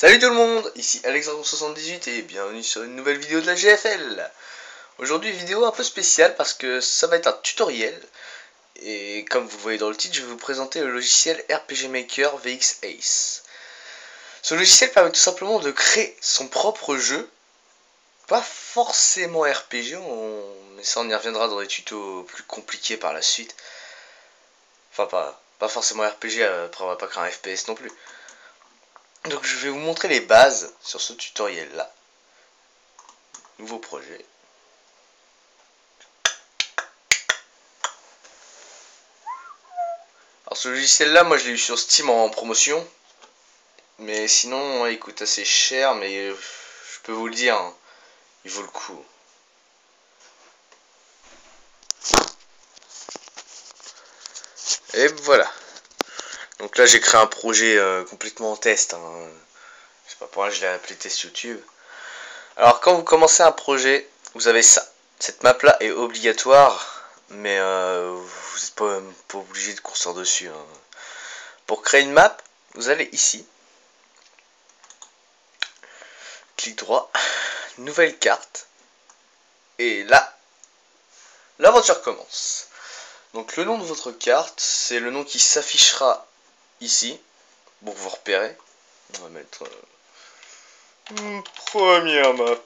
Salut tout le monde, ici Alexandre78 et bienvenue sur une nouvelle vidéo de la GFL. Aujourd'hui vidéo un peu spéciale parce que ça va être un tutoriel et comme vous voyez dans le titre je vais vous présenter le logiciel RPG Maker VX Ace. Ce logiciel permet tout simplement de créer son propre jeu, pas forcément RPG, mais ça on y reviendra dans des tutos plus compliqués par la suite. Enfin pas, pas forcément RPG, après on va pas créer un FPS non plus. Donc je vais vous montrer les bases sur ce tutoriel là. Nouveau projet. Alors ce logiciel là, moi je l'ai eu sur Steam en promotion. Mais sinon, il coûte assez cher, mais je peux vous le dire, hein, il vaut le coup. Et voilà. Donc là, j'ai créé un projet euh, complètement en test. Hein. Je sais pas pourquoi je l'ai appelé test YouTube. Alors, quand vous commencez un projet, vous avez ça. Cette map là est obligatoire, mais euh, vous n'êtes pas, obligé de construire dessus. Hein. Pour créer une map, vous allez ici. Clic droit, nouvelle carte. Et là, l'aventure commence. Donc le nom de votre carte, c'est le nom qui s'affichera ici, pour vous repérer. On va mettre euh, première map.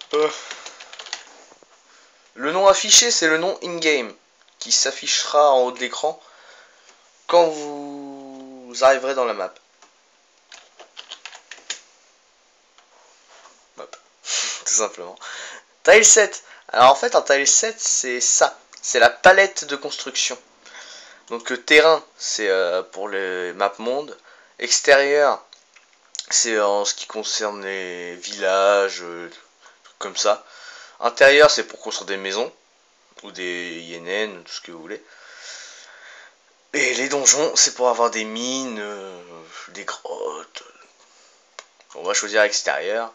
Le nom affiché, c'est le nom in-game, qui s'affichera en haut de l'écran quand vous arriverez dans la map. Tout simplement. Tileset. Alors en fait, un tileset, c'est ça. C'est la palette de construction. Donc le terrain, c'est euh, pour les maps monde. Extérieur, c'est en ce qui concerne les villages, euh, comme ça. Intérieur, c'est pour construire des maisons, ou des INN, tout ce que vous voulez. Et les donjons, c'est pour avoir des mines, euh, des grottes. On va choisir extérieur.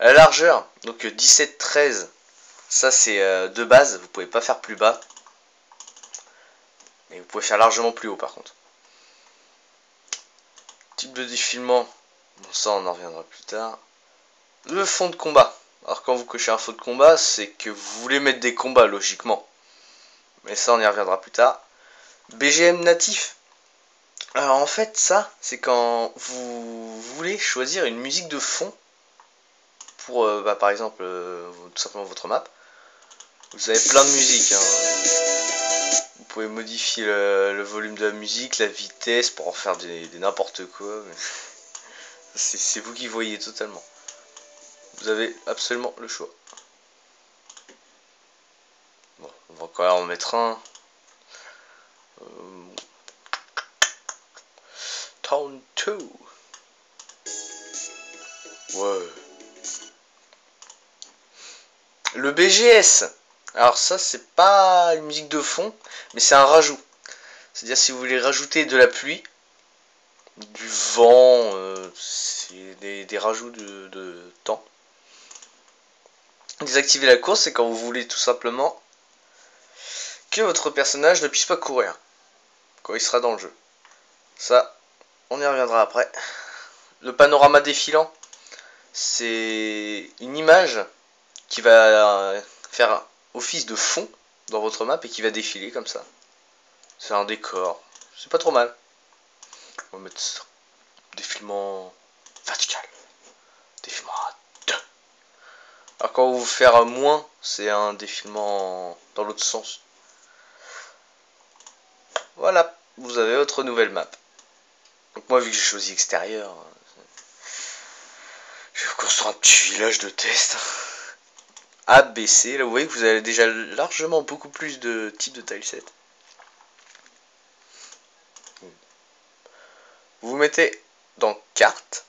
La largeur, donc 17-13, ça c'est de base, vous pouvez pas faire plus bas. Et vous pouvez faire largement plus haut par contre. Type de défilement, bon ça on en reviendra plus tard. Le fond de combat. Alors quand vous cochez un fond de combat, c'est que vous voulez mettre des combats logiquement. Mais ça on y reviendra plus tard. BGM natif. Alors en fait ça, c'est quand vous voulez choisir une musique de fond pour euh, bah, par exemple euh, tout simplement votre map. Vous avez plein de musiques. Hein pouvez modifier le, volume de la musique, la vitesse pour en faire des, n'importe quoi. C'est vous qui voyez totalement. Vous avez absolument le choix. Bon, on va quand même en mettre un. Euh, Town 2. Ouais. Le BGS. Alors ça, c'est pas une musique de fond, mais c'est un rajout. C'est-à-dire si vous voulez rajouter de la pluie, du vent, euh, des, rajouts de, temps. Désactiver la course, c'est quand vous voulez tout simplement que votre personnage ne puisse pas courir quand il sera dans le jeu. Ça, on y reviendra après. Le panorama défilant, c'est une image qui va faire office de fond dans votre map et qui va défiler comme ça. C'est un décor. C'est pas trop mal. On va mettre ça. Défilement vertical. Défilement à 2. Alors quand vous faire moins, c'est un défilement dans l'autre sens. Voilà, vous avez votre nouvelle map. Donc moi vu que j'ai choisi extérieur, je vais construire un petit village de test. A. Là, vous voyez que vous avez déjà largement beaucoup plus de types de tileset. Vous vous mettez dans carte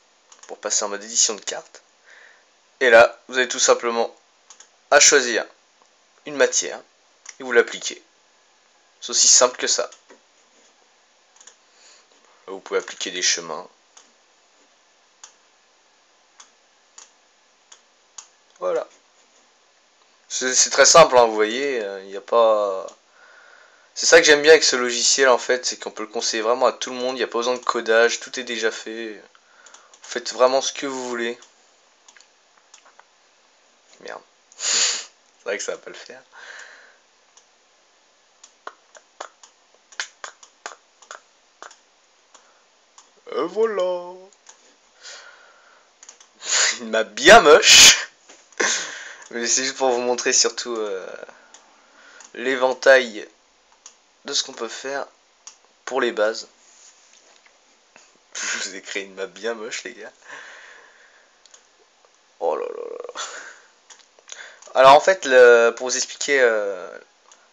pour passer en mode édition de carte. Et là, vous avez tout simplement à choisir une matière et vous l'appliquez. C'est aussi simple que ça. Vous pouvez appliquer des chemins. Voilà. C'est très simple, hein, vous voyez, il euh, n'y a pas... C'est ça que j'aime bien avec ce logiciel en fait, c'est qu'on peut le conseiller vraiment à tout le monde, il n'y a pas besoin de codage, tout est déjà fait. faites vraiment ce que vous voulez. Merde. C'est vrai que ça va pas le faire. Euh, voilà. Une map bien moche. Mais c'est juste pour vous montrer surtout euh, l'éventail de ce qu'on peut faire pour les bases. Je vous ai créé une map bien moche les gars. Oh là là là. Alors en fait, pour vous expliquer euh,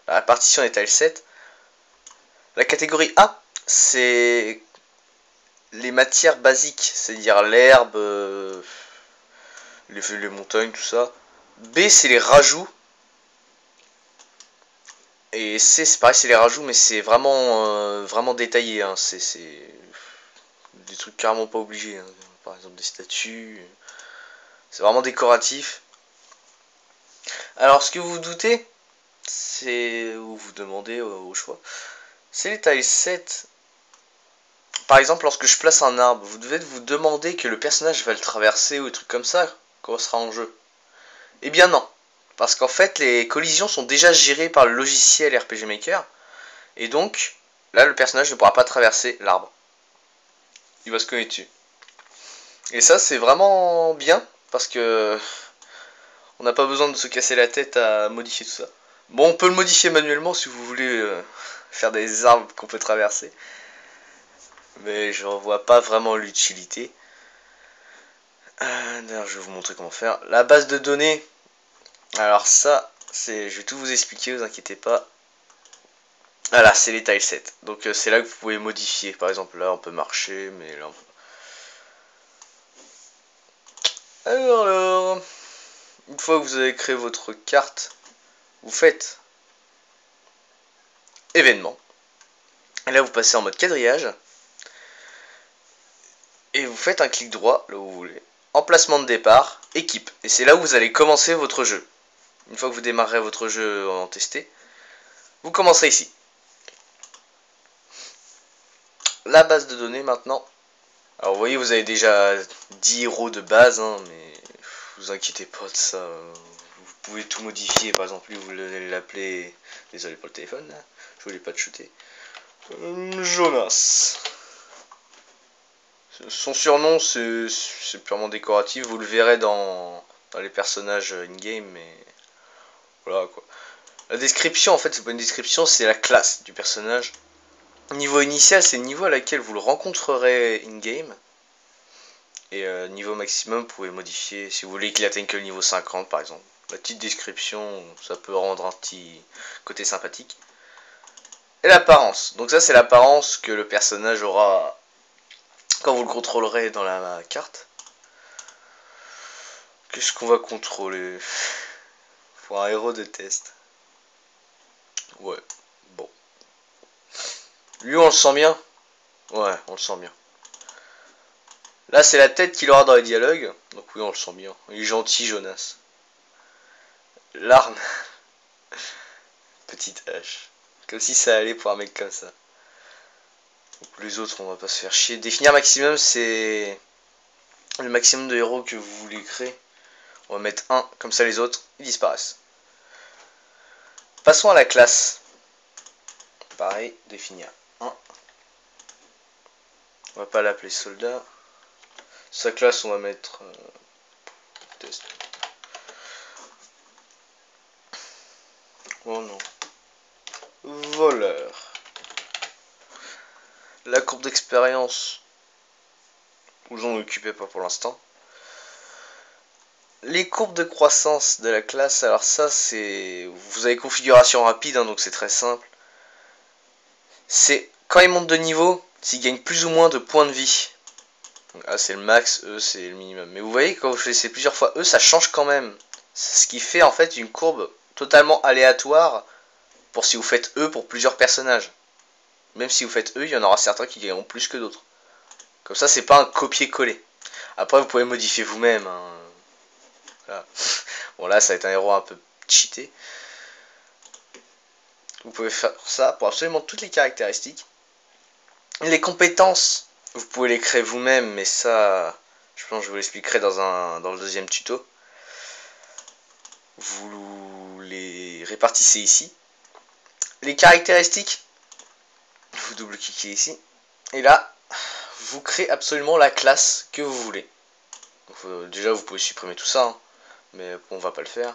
la partition des tiles 7, la catégorie A, c'est les matières basiques, c'est-à-dire l'herbe, euh, les montagnes, tout ça. B, c'est les rajouts. Et C, c'est pareil, c'est les rajouts, mais c'est vraiment, euh, vraiment détaillé. Hein. C'est des trucs carrément pas obligés. Hein. Par exemple, des statues. C'est vraiment décoratif. Alors, ce que vous doutez, c'est. ou vous demandez au choix, c'est les tailles 7 par exemple, lorsque je place un arbre, vous devez vous demander que le personnage va le traverser ou des trucs comme ça quand on sera en jeu? Eh bien non. Parce qu'en fait, les collisions sont déjà gérées par le logiciel RPG Maker. Et donc, là, le personnage ne pourra pas traverser l'arbre. Il va se cogner dessus. Et ça, c'est vraiment bien. Parce que on n'a pas besoin de se casser la tête à modifier tout ça. Bon, on peut le modifier manuellement si vous voulez euh, faire des arbres qu'on peut traverser mais je vois pas vraiment l'utilité. Euh, d'ailleurs, je vais vous montrer comment faire. La base de données, alors ça, c'est, je vais tout vous expliquer, vous inquiétez pas. Voilà, c'est les tilesets. Donc euh, c'est là que vous pouvez modifier. Par exemple, là, on peut marcher, mais là, Alors, alors, une fois que vous avez créé votre carte, vous faites événement. Et là, vous passez en mode quadrillage et vous faites un clic droit là où vous voulez. Emplacement de départ, équipe. Et c'est là où vous allez commencer votre jeu. Une fois que vous démarrerez votre jeu en testé, vous commencerez ici. La base de données maintenant. Alors vous voyez, vous avez déjà 10 héros de base, hein, mais vous inquiétez pas de ça. Vous pouvez tout modifier. Par exemple, lui, vous allez l'appeler. Désolé pour le téléphone, je voulais pas te shooter. Euh, Jonas. Son surnom, c'est purement décoratif. Vous le verrez dans, les personnages in-game, mais voilà quoi. La description, en fait, c'est pas une description, c'est la classe du personnage. Niveau initial, c'est le niveau à laquelle vous le rencontrerez in-game. Et euh, niveau maximum, vous pouvez modifier si vous voulez qu'il atteigne que le niveau 50 par exemple. La petite description, ça peut rendre un petit côté sympathique. Et l'apparence. Donc ça c'est l'apparence que le personnage aura quand vous le contrôlerez dans la carte. Qu'est-ce qu'on va contrôler? Pour un héros de test. Ouais, bon. Lui, on le sent bien? Ouais, on le sent bien. Là, c'est la tête qu'il aura dans les dialogues. Donc oui, on le sent bien. Il est gentil, Jonas. L'arme. Petite hache. Comme si ça allait pour un mec comme ça. Les autres, on va pas se faire chier. Définir maximum, c'est le maximum de héros que vous voulez créer. On va mettre 1, comme ça les autres, ils disparaissent. Passons à la classe. Pareil, définir 1. On va pas l'appeler soldat. Sa classe, on va mettre euh, test. Oh non. Voleur la courbe d'expérience, vous en occupez pas pour l'instant. Les courbes de croissance de la classe, alors ça c'est... Vous avez configuration rapide, hein, donc c'est très simple. C'est quand ils montent de niveau, s'ils gagnent plus ou moins de points de vie. A c'est le max, E c'est le minimum. Mais vous voyez, quand vous faites plusieurs fois E, ça change quand même. Ce qui fait en fait une courbe totalement aléatoire pour si vous faites E pour plusieurs personnages. Même si vous faites E, il y en aura certains qui gagneront plus que d'autres. Comme ça, c'est pas un copier-coller. Après, vous pouvez modifier vous-même. Hein. Bon, là, ça va être un héros un peu cheaté. Vous pouvez faire ça pour absolument toutes les caractéristiques. Les compétences, vous pouvez les créer vous-même, mais ça, Je pense que je vous l'expliquerai dans, un, dans le deuxième tuto. Vous les répartissez ici. Les caractéristiques, double-cliquez ici. Et là, vous créez absolument la classe que vous voulez. déjà, vous pouvez supprimer tout ça, hein, mais on va pas le faire.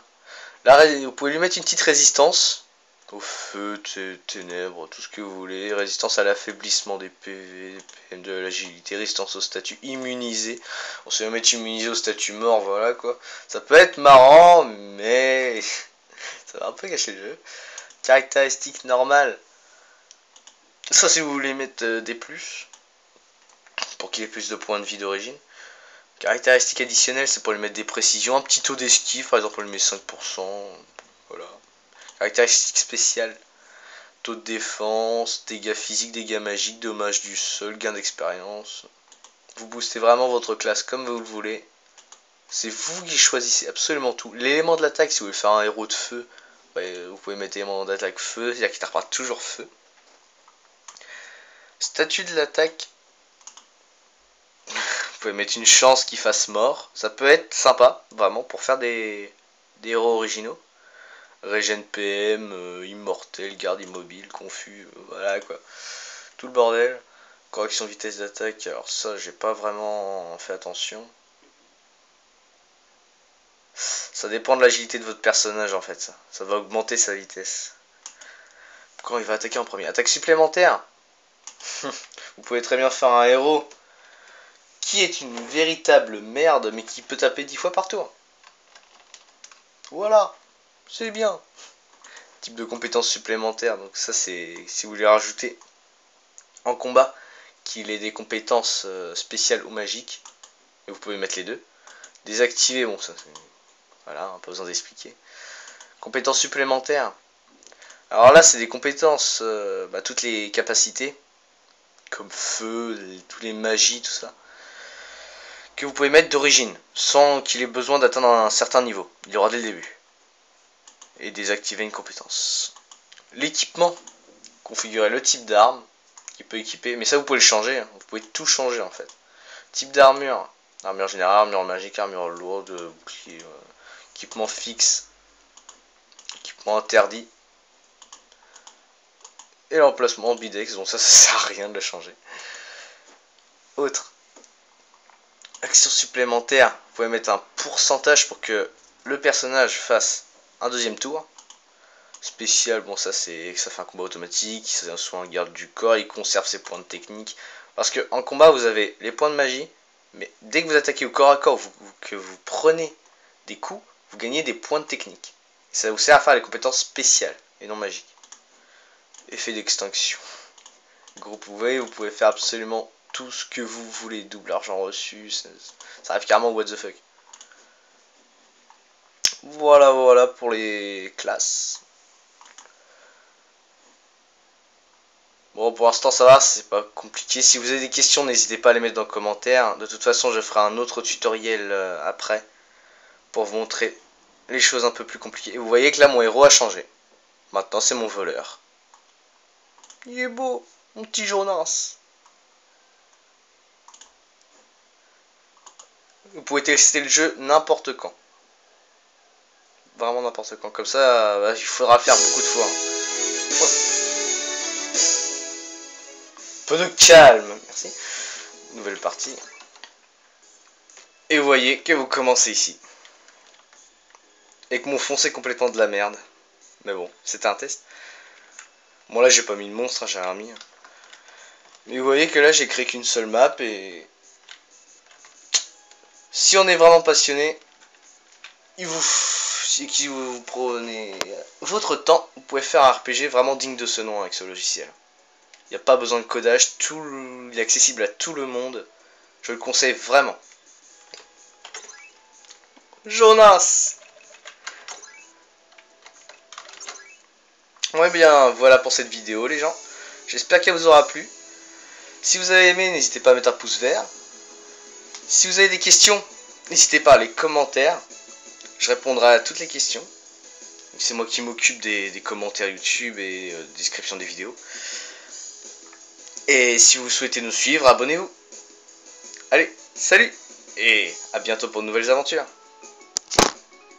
Là, vous pouvez lui mettre une petite résistance au feu, ténèbres, tout ce que vous voulez. Résistance à l'affaiblissement des PV, de l'agilité, résistance au statut immunisé. On se mettre immunisé au statut mort, voilà quoi. Ça peut être marrant, mais ça va un peu gâcher le jeu. Caractéristiques normales. Ça, si vous voulez mettre euh, des plus, pour qu'il ait plus de points de vie d'origine. Caractéristiques additionnelles, c'est pour lui mettre des précisions. Un petit taux d'esquive, par exemple, on lui met 5%. Voilà. Caractéristiques spéciales. Taux de défense, dégâts physiques, dégâts magiques, dommages du sol, gain d'expérience. Vous boostez vraiment votre classe comme vous le voulez. C'est vous qui choisissez absolument tout. L'élément de l'attaque, si vous voulez faire un héros de feu, vous pouvez mettre élément d'attaque feu, c'est-à-dire qu'il tapera toujours feu. Statut de l'attaque, pouvez mettre une chance qu'il fasse mort. Ça peut être sympa, vraiment, pour faire des, héros originaux. Régène PM, euh, immortel, garde immobile, confus, euh, voilà quoi. Tout le bordel. Correction vitesse d'attaque, alors ça j'ai pas vraiment fait attention. Ça dépend de l'agilité de votre personnage en fait ça. Ça va augmenter sa vitesse. Quand il va attaquer en premier. Attaque supplémentaire Vous pouvez très bien faire un héros qui est une véritable merde, mais qui peut taper 10 fois par tour. Voilà, c'est bien. Type de compétences supplémentaires, donc ça c'est si vous voulez rajouter en combat qu'il ait des compétences euh, spéciales ou magiques, et vous pouvez mettre les deux. Désactiver, bon ça c'est... Voilà, pas besoin d'expliquer. Compétences supplémentaires. Alors là c'est des compétences, euh, bah, toutes les capacités, comme feu, tous les magies, tout ça que vous pouvez mettre d'origine, sans qu'il ait besoin d'atteindre un certain niveau. Il y aura dès le début. Et désactiver une compétence. L'équipement, configurer le type d'arme qui peut équiper, mais ça vous pouvez le changer, hein. vous pouvez tout changer en fait. Type d'armure, armure générale, armure magique, armure lourde, bouclier, euh, équipement fixe, équipement interdit. Et l'emplacement bidex, donc ça, ça sert à rien de le changer. Autre, action supplémentaire, vous pouvez mettre un pourcentage pour que le personnage fasse un deuxième tour. Spécial, bon ça c'est ça fait un combat automatique, soit un garde du corps, il conserve ses points de technique. Parce que en combat vous avez les points de magie, mais dès que vous attaquez au corps à corps, que vous prenez des coups, vous gagnez des points de technique. ça vous sert à faire les compétences spéciales et non magiques. Effet d'extinction. Groupe, vous voyez, vous pouvez faire absolument tout ce que vous voulez. Double argent reçu, ça, arrive carrément what the fuck. Voilà, voilà pour les classes. Bon, pour l'instant, ça va, c'est pas compliqué. Si vous avez des questions, n'hésitez pas à les mettre dans les commentaires. De toute façon, je ferai un autre tutoriel euh, après pour vous montrer les choses un peu plus compliquées. Et vous voyez que là, mon héros a changé. Maintenant, c'est mon voleur. Il est beau, mon petit Jonas. Vous pouvez tester le jeu n'importe quand. Vraiment n'importe quand. Comme ça, bah, il faudra faire beaucoup de fois. Hein. Peu de calme. Merci. Nouvelle partie. Et vous voyez que vous commencez ici. Et que mon fond c'est complètement de la merde. Mais bon, c'était un test. Bon là j'ai pas mis de monstre, hein, j'ai rien mis. Hein. Mais vous voyez que là j'ai créé qu'une seule map et si on est vraiment passionné, il vous, si vous prenez votre temps, vous pouvez faire un RPG vraiment digne de ce nom avec ce logiciel. Il n'y a pas besoin de codage, tout, il est accessible à tout le monde. Je le conseille vraiment. Jonas Ouais bien, voilà pour cette vidéo les gens. J'espère qu'elle vous aura plu. Si vous avez aimé, n'hésitez pas à mettre un pouce vert. Si vous avez des questions, n'hésitez pas à les commentaires. Je répondrai à toutes les questions. C'est moi qui m'occupe des, commentaires YouTube et euh, description des vidéos. Et si vous souhaitez nous suivre, abonnez-vous. Allez, salut Et à bientôt pour de nouvelles aventures.